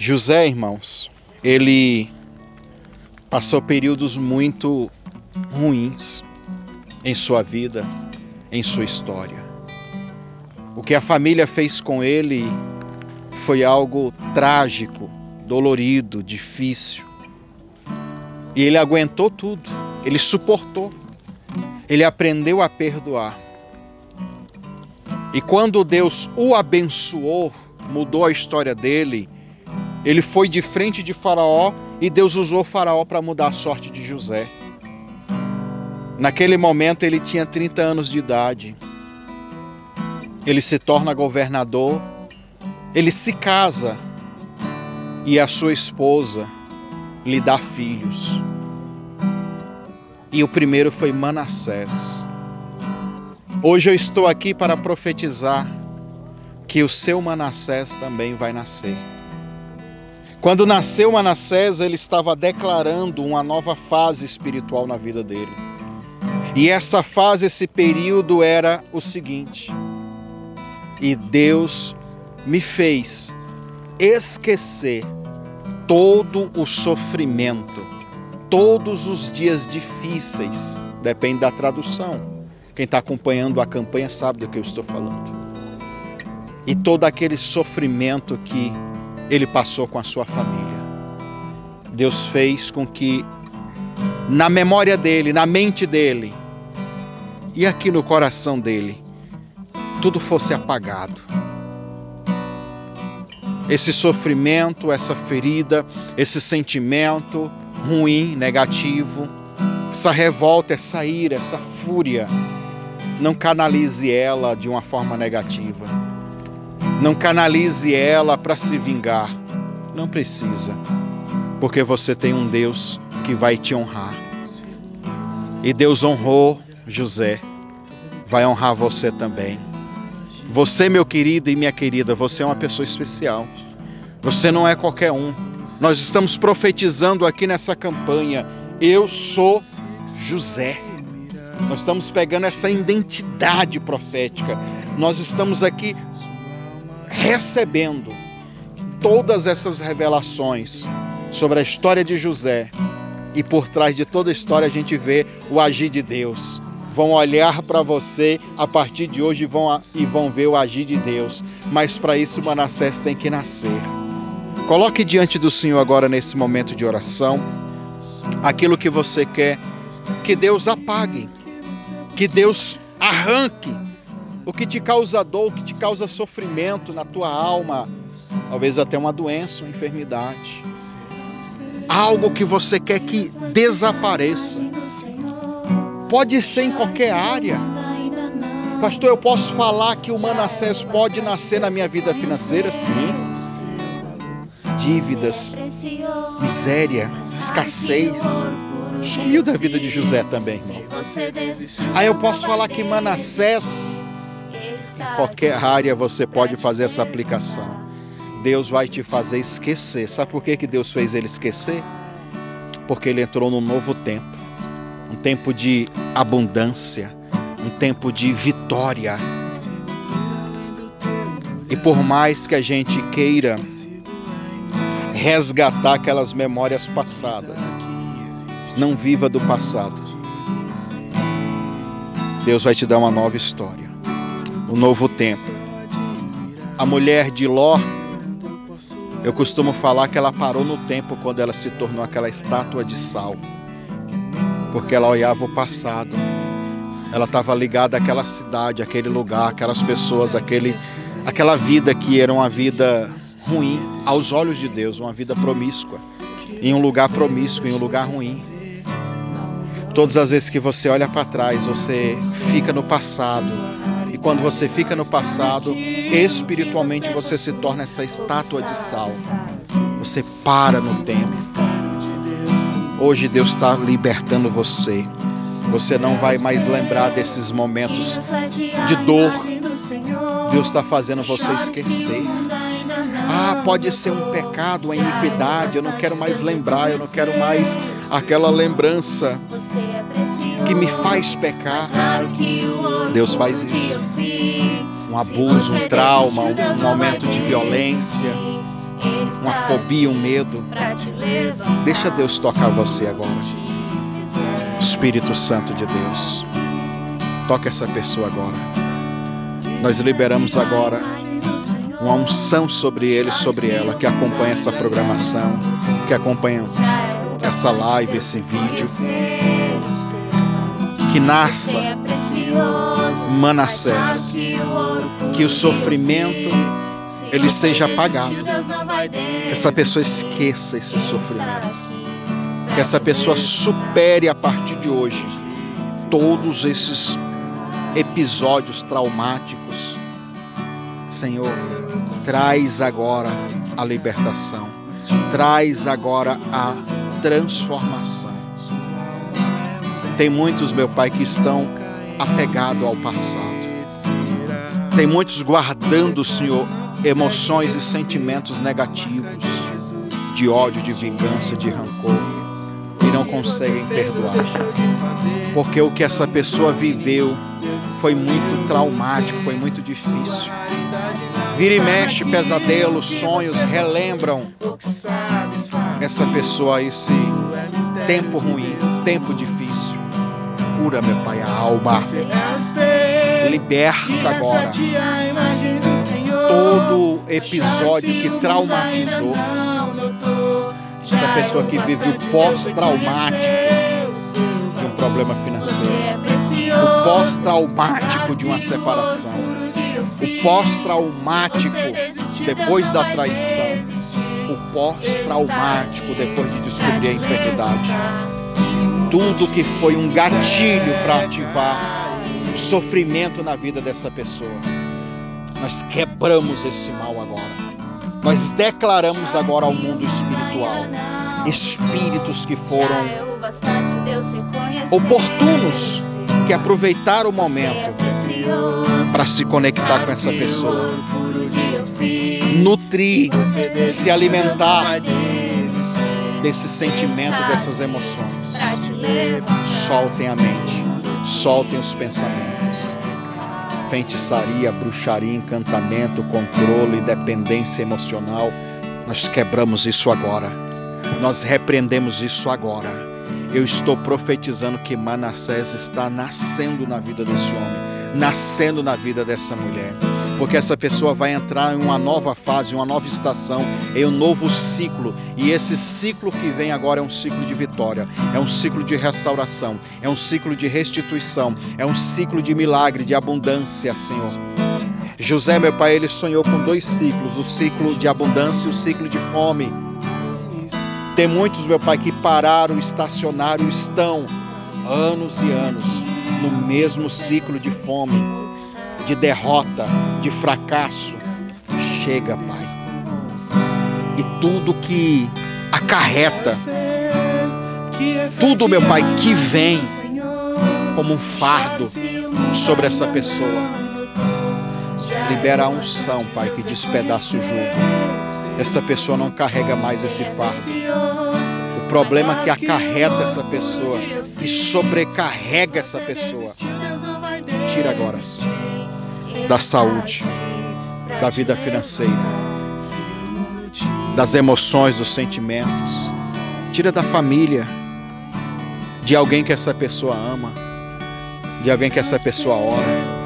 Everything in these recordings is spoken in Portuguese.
José, irmãos, ele passou períodos muito ruins em sua vida, em sua história. O que a família fez com ele foi algo trágico, dolorido, difícil. E ele aguentou tudo, ele suportou, ele aprendeu a perdoar. E quando Deus o abençoou, mudou a história dele, ele foi de frente de Faraó e Deus usou Faraó para mudar a sorte de José. Naquele momento ele tinha 30 anos de idade. Ele se torna governador, ele se casa e a sua esposa lhe dá filhos. E o primeiro foi Manassés. Hoje eu estou aqui para profetizar que o seu Manassés também vai nascer. Quando nasceu Manassés, ele estava declarando uma nova fase espiritual na vida dele. E essa fase, esse período era o seguinte: e Deus me fez esquecer todo o sofrimento, todos os dias difíceis, depende da tradução. Quem está acompanhando a campanha sabe do que eu estou falando. E todo aquele sofrimento que ele passou com a sua família. Deus fez com que, na memória dele, na mente dele e aqui no coração dele, tudo fosse apagado. Esse sofrimento, essa ferida, esse sentimento ruim, negativo, essa revolta, essa ira, essa fúria, não canalize ela de uma forma negativa não canalize ela para se vingar. Não precisa, porque você tem um Deus que vai te honrar. E Deus honrou José, vai honrar você também. Você, meu querido e minha querida, você é uma pessoa especial. Você não é qualquer um. Nós estamos profetizando aqui nessa campanha. Eu sou José. Nós estamos pegando essa identidade profética. Nós estamos aqui recebendo todas essas revelações sobre a história de José. E por trás de toda a história a gente vê o agir de Deus. Vão olhar para você a partir de hoje vão, e vão ver o agir de Deus. Mas para isso Manassés tem que nascer. Coloque diante do Senhor agora nesse momento de oração aquilo que você quer que Deus apague, que Deus arranque o que te causa dor, o que te causa sofrimento na tua alma, talvez até uma doença, uma enfermidade. Algo que você quer que desapareça. Pode ser em qualquer área. Pastor, eu posso falar que o Manassés pode nascer na minha vida financeira? Sim. Dívidas, miséria, escassez. Sumiu da vida de José também, irmão. Aí eu posso falar que Manassés em qualquer área você pode fazer essa aplicação. Deus vai te fazer esquecer. Sabe por que, que Deus fez ele esquecer? Porque ele entrou num novo tempo um tempo de abundância, um tempo de vitória. E por mais que a gente queira resgatar aquelas memórias passadas, não viva do passado. Deus vai te dar uma nova história o novo tempo. A mulher de Ló, eu costumo falar que ela parou no tempo quando ela se tornou aquela estátua de sal, porque ela olhava o passado. Ela estava ligada àquela cidade, àquele lugar, aquelas pessoas, aquele, aquela vida que era uma vida ruim aos olhos de Deus, uma vida promíscua, em um lugar promíscuo, em um lugar ruim. Todas as vezes que você olha para trás, você fica no passado, quando você fica no passado, espiritualmente você se torna essa estátua de sal. Você para no tempo. Hoje Deus está libertando você. Você não vai mais lembrar desses momentos de dor. Deus está fazendo você esquecer. Ah, pode ser um pecado, uma iniquidade. Eu não quero mais lembrar, eu não quero mais aquela lembrança que me faz pecar. Deus faz isso. Um abuso, um trauma, um momento de violência. uma fobia, um medo. Deixa Deus tocar você agora. Espírito Santo de Deus, toca essa pessoa agora. Nós liberamos agora uma unção sobre ele, sobre ela, que acompanha essa programação, que acompanha essa live, esse vídeo. Que nasça Manassés, que o sofrimento ele seja apagado, que essa pessoa esqueça esse sofrimento, que essa pessoa supere a partir de hoje todos esses episódios traumáticos. Senhor, traz agora a libertação, traz agora a transformação. Tem muitos, meu Pai, que estão apegados ao passado. Tem muitos guardando, Senhor, emoções e sentimentos negativos, de ódio, de vingança, de rancor, e não conseguem perdoar. Porque o que essa pessoa viveu foi muito traumático, foi muito difícil. Vira e mexe, pesadelos, sonhos relembram essa pessoa, esse tempo ruim, tempo difícil. Cura, meu Pai, a alma. Liberta agora todo episódio que traumatizou. Essa pessoa que vive o pós-traumático de um problema financeiro, o pós-traumático de uma separação, o pós-traumático depois da traição, o pós-traumático depois de descobrir a enfermidade. Tudo que foi um gatilho para ativar o sofrimento na vida dessa pessoa. Nós quebramos esse mal agora. Nós declaramos agora ao mundo espiritual. Espíritos que foram oportunos, que aproveitaram o momento para se conectar com essa pessoa, nutrir, se alimentar desse sentimento, dessas emoções. Soltem a mente, soltem os pensamentos feitiçaria, bruxaria, encantamento, controle, dependência emocional. Nós quebramos isso agora. Nós repreendemos isso agora. Eu estou profetizando que Manassés está nascendo na vida desse homem, nascendo na vida dessa mulher porque essa pessoa vai entrar em uma nova fase, uma nova estação, em um novo ciclo. E esse ciclo que vem agora é um ciclo de vitória, é um ciclo de restauração, é um ciclo de restituição, é um ciclo de milagre, de abundância, Senhor. José, meu pai, ele sonhou com dois ciclos: o ciclo de abundância e o ciclo de fome. Tem muitos, meu pai, que pararam, estacionaram, estão anos e anos no mesmo ciclo de fome de derrota, de fracasso. Chega, Pai. E tudo que acarreta, tudo, meu Pai, que vem como um fardo sobre essa pessoa. Libera a unção, Pai, que despedaça o jugo. Essa pessoa não carrega mais esse fardo. O problema é que acarreta essa pessoa, que sobrecarrega essa pessoa. Tira agora, da saúde, da vida financeira, das emoções, dos sentimentos. Tira da família, de alguém que essa pessoa ama, de alguém que essa pessoa ora,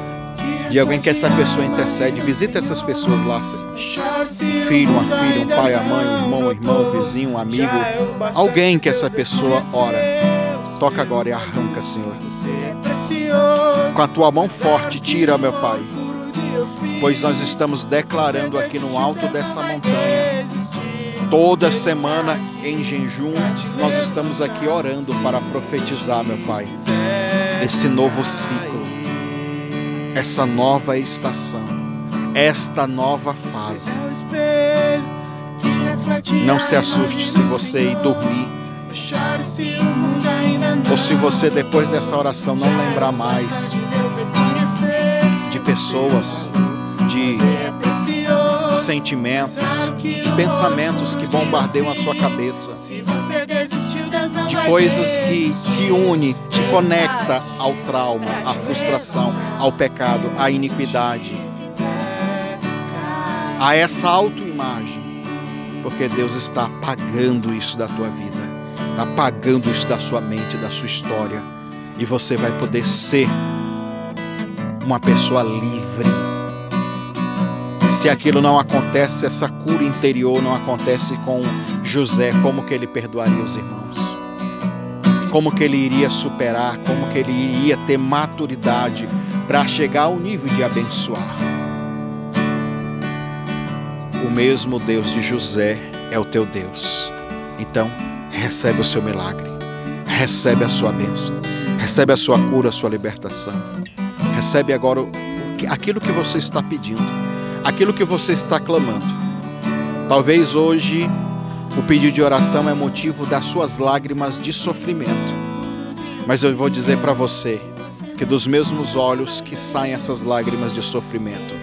de alguém que essa pessoa intercede. Visita essas pessoas lá, Senhor. Filho, uma filha, um pai, a mãe, um irmão, um irmão, um vizinho, um amigo, alguém que essa pessoa ora. Toca agora e arranca, Senhor. Com a tua mão forte, tira, meu Pai pois nós estamos declarando aqui no alto dessa montanha. Toda semana em jejum, nós estamos aqui orando para profetizar, meu Pai, esse novo ciclo, essa nova estação, esta nova fase. Não se assuste se você ir dormir, ou se você depois dessa oração não lembrar mais de pessoas de sentimentos, de pensamentos que bombardeiam a sua cabeça, de coisas que te une, te conecta ao trauma, à frustração, ao pecado, à iniquidade, a essa autoimagem. porque Deus está apagando isso da tua vida, está apagando isso da sua mente, da sua história, e você vai poder ser uma pessoa livre. Se aquilo não acontece, essa cura interior não acontece com José, como que ele perdoaria os irmãos? Como que ele iria superar? Como que ele iria ter maturidade para chegar ao nível de abençoar? O mesmo Deus de José é o teu Deus. Então, recebe o seu milagre, recebe a sua bênção, recebe a sua cura, a sua libertação. Recebe agora aquilo que você está pedindo, aquilo que você está clamando. Talvez hoje o pedido de oração é motivo das suas lágrimas de sofrimento. Mas eu vou dizer para você que dos mesmos olhos que saem essas lágrimas de sofrimento,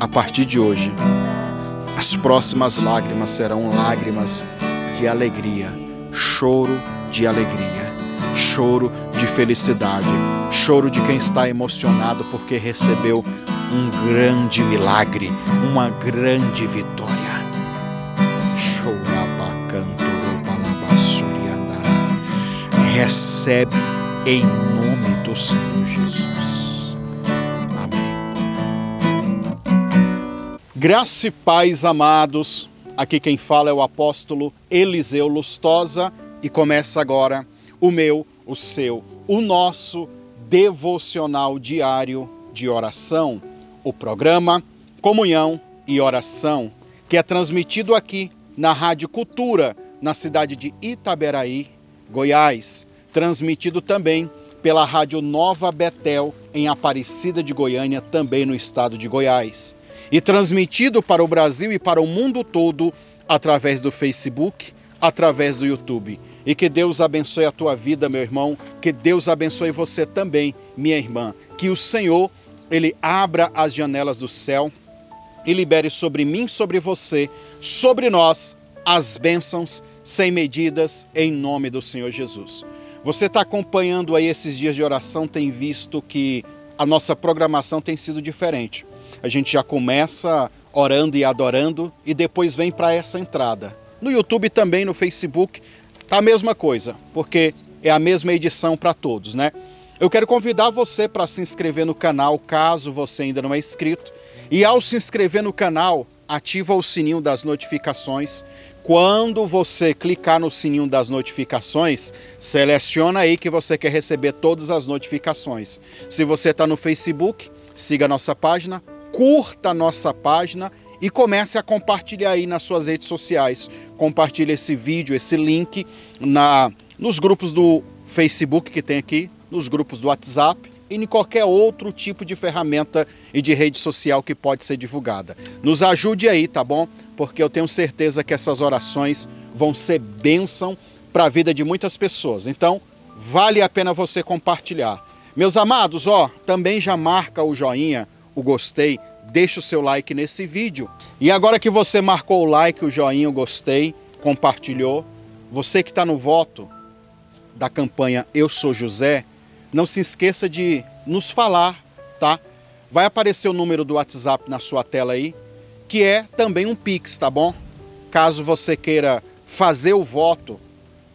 a partir de hoje, as próximas lágrimas serão lágrimas de alegria, choro de alegria, choro de felicidade, choro de quem está emocionado porque recebeu um grande milagre, uma grande vitória. Recebe em nome do Senhor Jesus. Amém. Graça e paz, amados. Aqui quem fala é o apóstolo Eliseu Lustosa e começa agora o meu, o seu, o nosso devocional diário de oração, o programa Comunhão e Oração, que é transmitido aqui na Rádio Cultura, na cidade de Itaberaí, Goiás, transmitido também pela Rádio Nova Betel, em Aparecida de Goiânia, também no estado de Goiás, e transmitido para o Brasil e para o mundo todo através do Facebook, através do YouTube. E que Deus abençoe a tua vida, meu irmão, que Deus abençoe você também, minha irmã. Que o Senhor, ele abra as janelas do céu e libere sobre mim, sobre você, sobre nós as bênçãos sem medidas, em nome do Senhor Jesus. Você está acompanhando aí esses dias de oração, tem visto que a nossa programação tem sido diferente. A gente já começa orando e adorando e depois vem para essa entrada. No YouTube também, no Facebook, tá a mesma coisa, porque é a mesma edição para todos, né? Eu quero convidar você para se inscrever no canal, caso você ainda não é inscrito. E ao se inscrever no canal, ativa o sininho das notificações. Quando você clicar no sininho das notificações, seleciona aí que você quer receber todas as notificações. Se você está no Facebook, siga nossa página, curta nossa página e comece a compartilhar aí nas suas redes sociais. Compartilhe esse vídeo, esse link na nos grupos do Facebook que tem aqui, nos grupos do WhatsApp e em qualquer outro tipo de ferramenta e de rede social que pode ser divulgada. Nos ajude aí, tá bom? Porque eu tenho certeza que essas orações vão ser bênção para a vida de muitas pessoas. Então, vale a pena você compartilhar. Meus amados, ó, também já marca o joinha, o gostei, deixa o seu like nesse vídeo. E agora que você marcou o like, o joinha, o gostei, compartilhou, você que está no voto da campanha Eu Sou José, não se esqueça de nos falar, tá? Vai aparecer o número do WhatsApp na sua tela aí, que é também um Pix, tá bom? Caso você queira fazer o voto,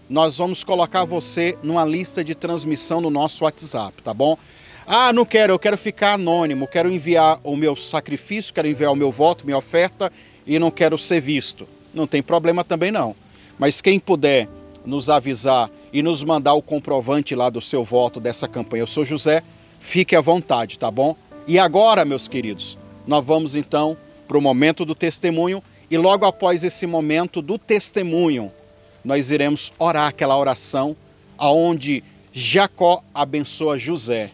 nós vamos colocar você numa lista de transmissão no nosso WhatsApp, tá bom? Ah, não quero, eu quero ficar anônimo, quero enviar o meu sacrifício, quero enviar o meu voto, minha oferta e não quero ser visto. Não tem problema também não. Mas quem puder nos avisar e nos mandar o comprovante lá do seu voto dessa campanha Eu Sou José, fique à vontade, tá bom? E agora, meus queridos, nós vamos então para o momento do testemunho e logo após esse momento do testemunho, nós iremos orar aquela oração aonde Jacó abençoa José.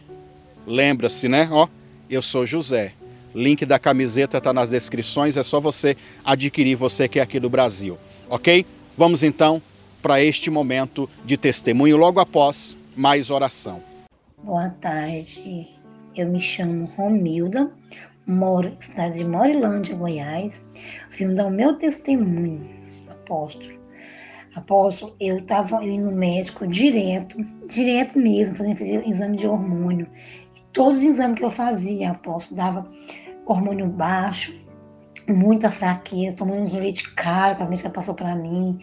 Lembra-se, né? Ó, eu sou José. Link da camiseta está nas descrições, é só você adquirir, você que é aqui do Brasil, ok? Vamos então para este momento de testemunho, logo após mais oração. Boa tarde, eu me chamo Romilda, moro na cidade de Morilândia, Goiás. Vim dar o meu testemunho, apóstolo. Apóstolo, eu estava indo no médico direto, direto mesmo, fazendo, fazendo exame de hormônio. Todos os exames que eu fazia, apóstolo, dava hormônio baixo, muita fraqueza, tomando uns leite caro que a médica passou para mim.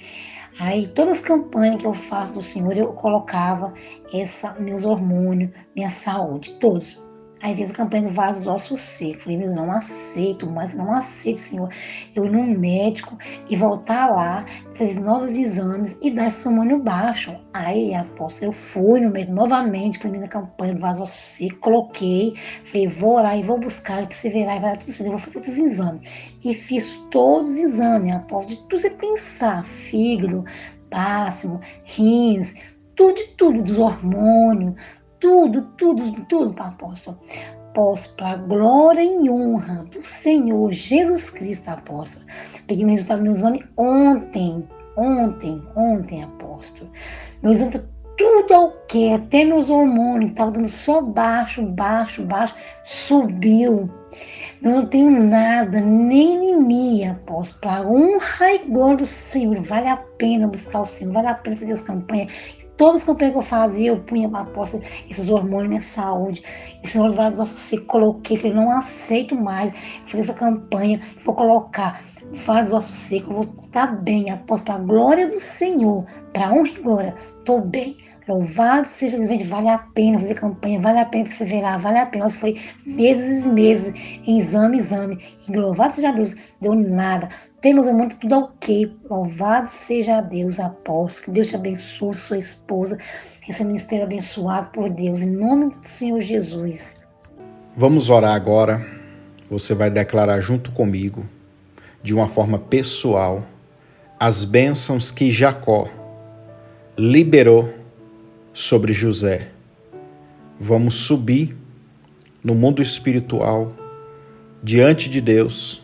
Aí todas as campanhas que eu faço do Senhor, eu colocava essa, meus hormônios, minha saúde, todos. Aí fez a campanha do vasos ossos secos. Falei, meu, não aceito mais, não aceito, Senhor. Eu ir no médico e voltar lá, fazer novos exames e dar esse hormônio baixo. Aí, apóstolo, eu fui no médico novamente, para mim campanha do vaso secos, coloquei, falei, vou orar e vou buscar, que você verá e vai dar tudo certo. Eu vou fazer todos os exames. E fiz todos os exames, apóstolo, de tudo você pensar, fígado, pássimo, rins, tudo de tudo, dos hormônios, tudo, tudo, tudo para apóstolo. Apóstolo, para glória e honra do Senhor Jesus Cristo, apóstolo. Peguei meu resultado do meu exame ontem, ontem, ontem, apóstolo. Meu exame tudo ao que, até meus hormônios, que estavam dando só baixo, baixo, baixo, subiu. Eu não tenho nada, nem anemia, apóstolo. Para honra e glória do Senhor, vale a pena buscar o Senhor, vale a pena fazer as campanhas todas as campanhas que eu fazia, eu punha uma aposta, esses hormônios, minha saúde, esses hormônios ossos coloquei, falei, não aceito mais fazer essa campanha, vou colocar vários ossos secos, vou estar bem, aposto para a glória do Senhor, para honra e glória, estou bem. Louvado seja Deus, vale a pena fazer campanha, vale a pena perseverar, vale a pena. Foi meses e meses em exame, exame. E louvado seja Deus, deu nada. Temos mundo tudo ok. Louvado seja Deus, apóstolo. Que Deus te abençoe, sua esposa. Que esse ministério abençoado por Deus. Em nome do Senhor Jesus. Vamos orar agora. Você vai declarar junto comigo, de uma forma pessoal, as bênçãos que Jacó liberou sobre José. Vamos subir no mundo espiritual diante de Deus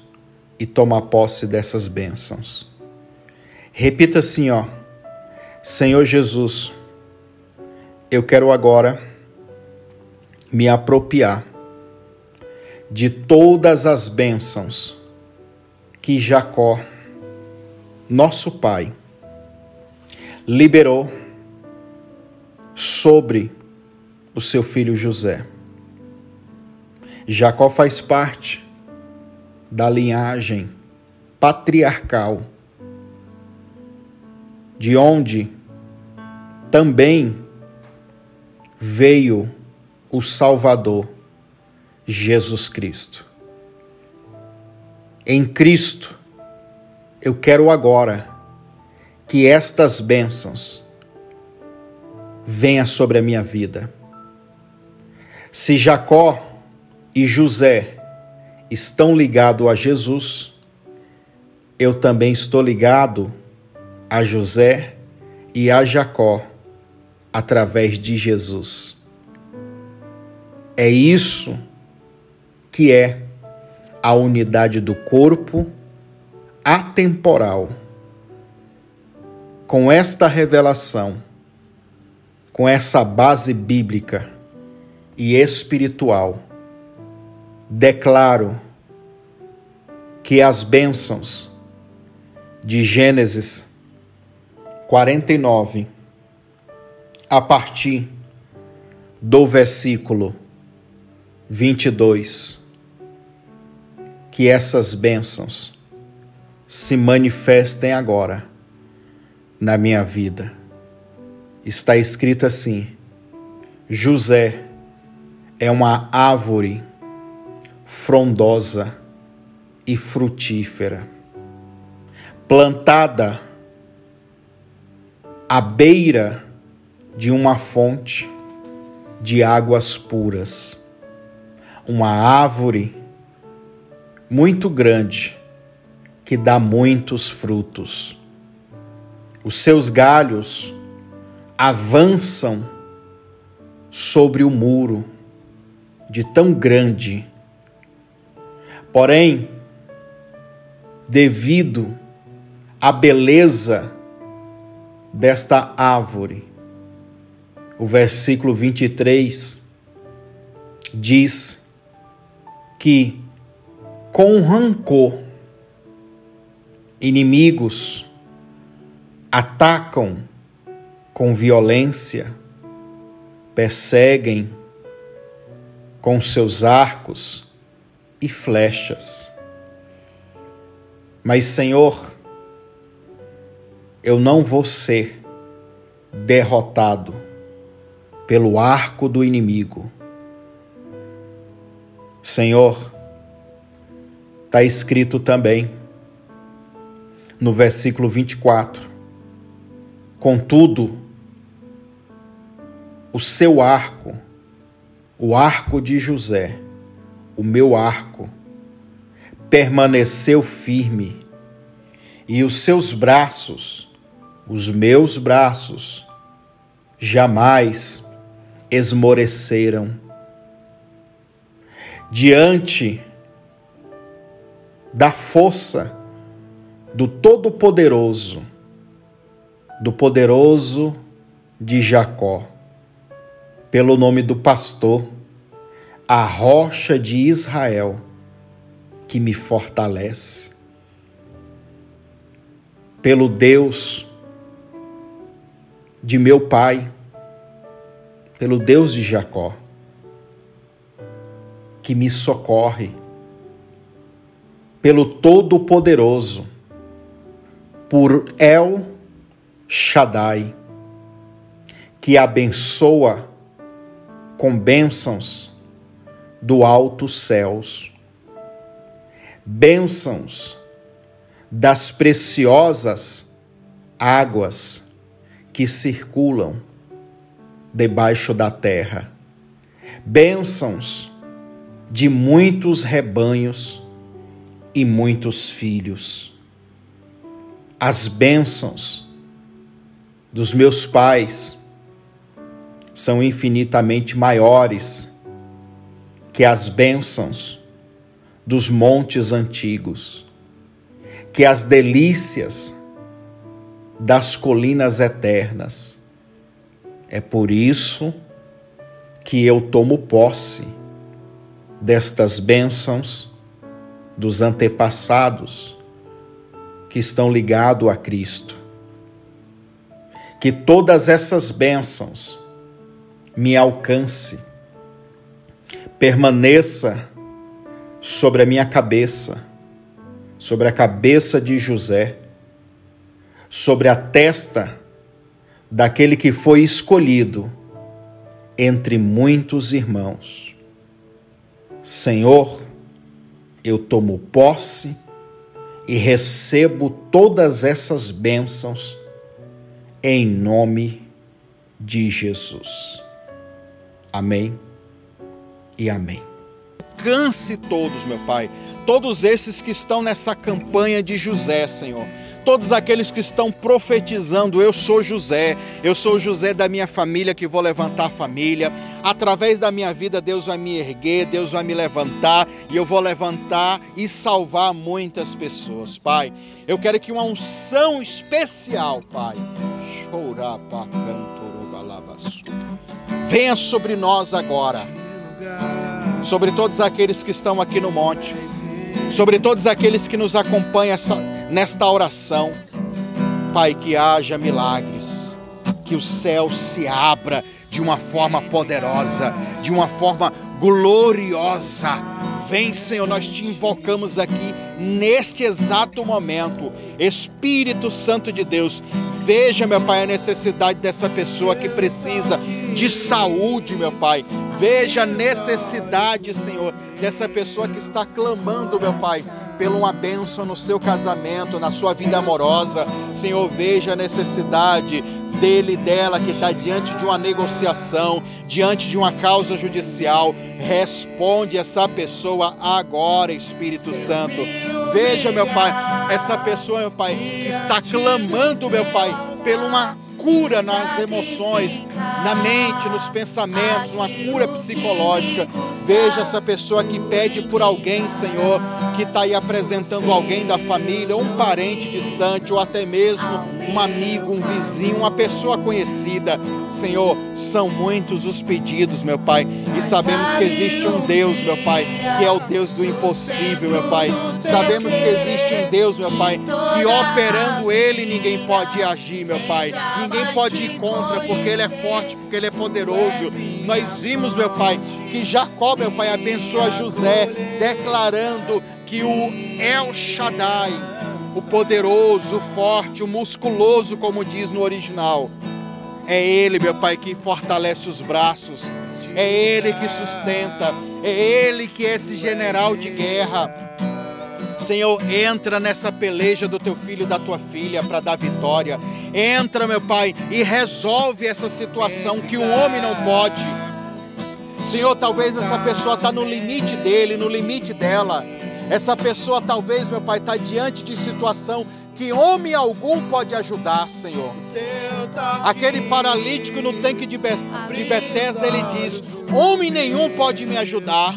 e tomar posse dessas bênçãos. Repita assim, ó: Senhor Jesus, eu quero agora me apropriar de todas as bênçãos que Jacó, nosso pai, liberou sobre o seu filho José. Jacó faz parte da linhagem patriarcal, de onde também veio o Salvador, Jesus Cristo. Em Cristo, eu quero agora que estas bênçãos venha sobre a minha vida. Se Jacó e José estão ligados a Jesus, eu também estou ligado a José e a Jacó através de Jesus. É isso que é a unidade do corpo atemporal. Com esta revelação, com essa base bíblica e espiritual, declaro que as bênçãos de Gênesis 49, a partir do versículo 22, que essas bênçãos se manifestem agora na minha vida. Está escrito assim: José é uma árvore frondosa e frutífera, plantada à beira de uma fonte de águas puras. Uma árvore muito grande que dá muitos frutos. Os seus galhos avançam sobre o muro de tão grande. Porém, devido à beleza desta árvore, o versículo 23 diz que com rancor inimigos atacam com violência, perseguem com seus arcos e flechas. Mas, Senhor, eu não vou ser derrotado pelo arco do inimigo. Senhor, está escrito também no versículo 24: Contudo, o seu arco, o arco de José, o meu arco, permaneceu firme, e os seus braços, os meus braços, jamais esmoreceram. Diante da força do Todo-Poderoso, do poderoso de Jacó, pelo nome do pastor, a rocha de Israel que me fortalece, pelo Deus de meu pai, pelo Deus de Jacó, que me socorre, pelo Todo-Poderoso, por El Shaddai, que abençoa com bênçãos do alto céus, bênçãos das preciosas águas que circulam debaixo da terra, bênçãos de muitos rebanhos e muitos filhos. As bênçãos dos meus pais são infinitamente maiores que as bênçãos dos montes antigos, que as delícias das colinas eternas. É por isso que eu tomo posse destas bênçãos dos antepassados que estão ligados a Cristo. Que todas essas bênçãos me alcance, permaneça sobre a minha cabeça, sobre a cabeça de José, sobre a testa daquele que foi escolhido entre muitos irmãos. Senhor, eu tomo posse e recebo todas essas bênçãos em nome de Jesus. Amém e amém. Alcance todos, meu Pai, todos esses que estão nessa campanha de José, Senhor todos aqueles que estão profetizando: Eu sou José, eu sou José da minha família que vou levantar a família. Através da minha vida, Deus vai me erguer, Deus vai me levantar e eu vou levantar e salvar muitas pessoas, Pai. Eu quero que uma unção especial, Pai, venha sobre nós agora, sobre todos aqueles que estão aqui no monte sobre todos aqueles que nos acompanham nesta oração. Pai, que haja milagres, que o céu se abra de uma forma poderosa, de uma forma gloriosa. Vem, Senhor, nós te invocamos aqui neste exato momento. Espírito Santo de Deus, veja, meu Pai, a necessidade dessa pessoa que precisa de saúde, meu Pai. Veja a necessidade, Senhor, dessa pessoa que está clamando, meu Pai, pela uma bênção no seu casamento, na sua vida amorosa. Senhor, veja a necessidade dele e dela que está diante de uma negociação, diante de uma causa judicial. Responde essa pessoa agora, Espírito Santo. Veja, meu Pai, essa pessoa, meu Pai, que está clamando, meu Pai, por uma cura nas emoções, na mente, nos pensamentos, uma cura psicológica. Veja essa pessoa que pede por alguém, Senhor, que está aí apresentando alguém da família, um parente distante, ou até mesmo um amigo, um vizinho, uma pessoa conhecida. Senhor, são muitos os pedidos, meu Pai, e sabemos que existe um Deus, meu Pai, que é o Deus do impossível, meu Pai. Sabemos que existe um Deus, meu Pai, que operando Ele ninguém pode agir, meu Pai. Ninguém pode ir contra, porque Ele é forte, porque Ele é poderoso. Nós vimos, meu Pai, que Jacó, meu Pai, abençoa José, declarando que o El Shaddai o poderoso, o forte, o musculoso, como diz no original. É Ele, meu Pai, que fortalece os braços, é Ele que sustenta, é Ele que é esse general de guerra. Senhor, entra nessa peleja do teu filho e da tua filha para dar vitória. Entra, meu Pai, e resolve essa situação que um homem não pode. Senhor, talvez essa pessoa está no limite dele, no limite dela. Essa pessoa talvez, meu Pai, está diante de situação que homem algum pode ajudar, Senhor. Aquele paralítico no tanque de Betesda, ele diz: Homem nenhum pode me ajudar,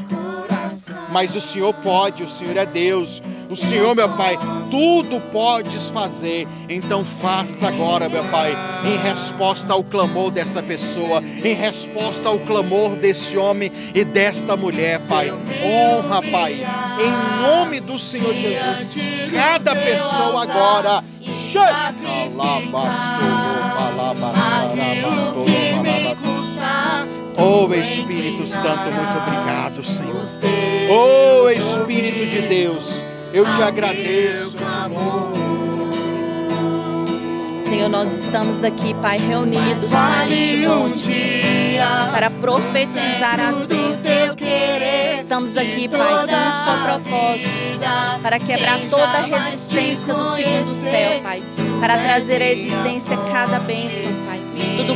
mas o Senhor pode, o Senhor é Deus. O Senhor, meu Pai, tudo podes fazer. Então faça agora, meu Pai, em resposta ao clamor dessa pessoa, em resposta ao clamor desse homem e desta mulher, Pai. Honra, Pai, em nome do Senhor Jesus, cada pessoa agora. Oh Espírito Santo, muito obrigado, Senhor. Oh Espírito de Deus. Eu te agradeço. Senhor, nós estamos aqui, Pai, reunidos, Pai, neste monte, para profetizar as bênçãos. Estamos aqui, Pai, com um só propósito, para quebrar toda a resistência do segundo céu, Pai, para trazer à existência cada bênção, Pai.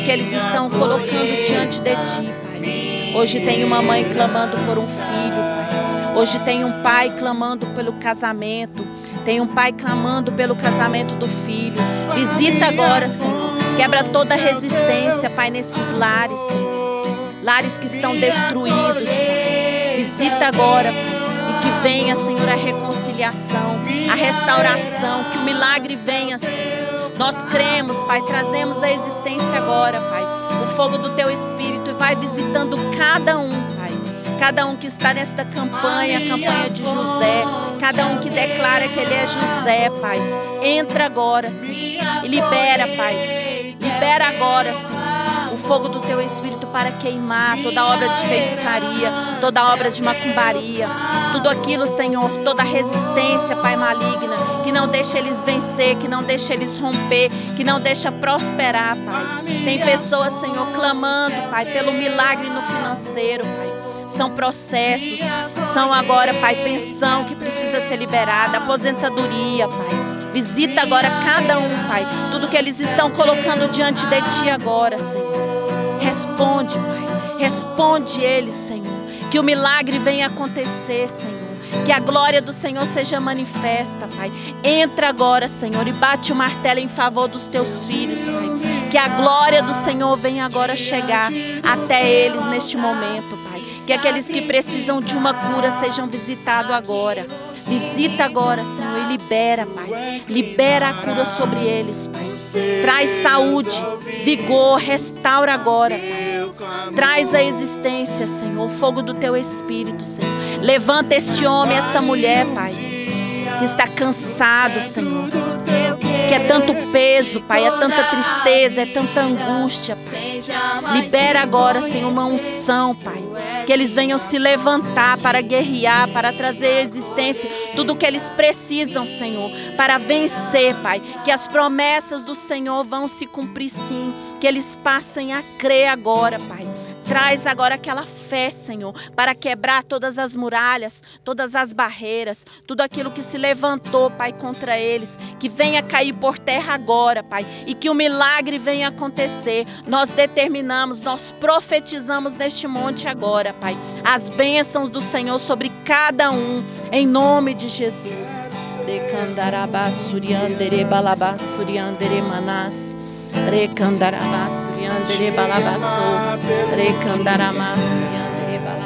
Que eles estão colocando diante de Ti, Pai. Hoje tem uma mãe clamando por um filho, Pai. Hoje tem um pai clamando pelo casamento. Tem um pai clamando pelo casamento do filho. Visita agora, Senhor. Quebra toda resistência, Pai, nesses lares, Senhor. Lares que estão destruídos. Visita agora, Pai. E que venha, Senhor, a reconciliação, a restauração. Que o milagre venha, Senhor. Nós cremos, Pai. Trazemos a existência agora, Pai. O fogo do Teu Espírito e vai visitando cada um, cada um que está nesta campanha, a campanha de José, cada um que declara que ele é José, Pai. Entra agora, Senhor, e libera, Pai. Libera agora, Senhor fogo do teu espírito para queimar toda obra de feitiçaria, toda obra de macumbaria, tudo aquilo, Senhor, toda resistência, Pai maligna, que não deixa eles vencer, que não deixa eles romper, que não deixa prosperar, Pai. Tem pessoas, Senhor, clamando, Pai, pelo milagre no financeiro, Pai são processos, são agora, Pai, pensão que precisa ser liberada, aposentadoria, Pai. Visita agora cada um, Pai, tudo que eles estão colocando diante de Ti agora, Senhor. Responde, Pai, responde eles, Senhor. Que o milagre venha acontecer, Senhor. Que a glória do Senhor seja manifesta, Pai. Entra agora, Senhor, e bate o martelo em favor dos teus filhos, Pai. Que a glória do Senhor venha agora chegar até eles neste momento, Pai. Que aqueles que precisam de uma cura sejam visitados agora. Visita agora, Senhor, e libera, Pai. Libera a cura sobre eles, Pai. Traz saúde, vigor, restaura agora, Pai. Traz a existência, Senhor, o fogo do teu espírito, Senhor. Levanta este homem, essa mulher, Pai, que está cansado, Senhor que é tanto peso, Pai, é tanta tristeza, é tanta angústia, Pai. Libera agora, Senhor, uma unção, Pai. Que eles venham se levantar para guerrear, para trazer à existência tudo o que eles precisam, Senhor, para vencer, Pai. Que as promessas do Senhor vão se cumprir sim. Que eles passem a crer agora, Pai Traz agora aquela fé, Senhor, para quebrar todas as muralhas, todas as barreiras, tudo aquilo que se levantou, Pai, contra eles. Que venha cair por terra agora, Pai, e que o milagre venha acontecer. Nós determinamos, nós profetizamos neste monte agora, Pai, as bênçãos do Senhor sobre cada um, em nome de Jesus. Decandarabasuriandere Recandaramasu, Yandere Balabasso, Recandaramasu.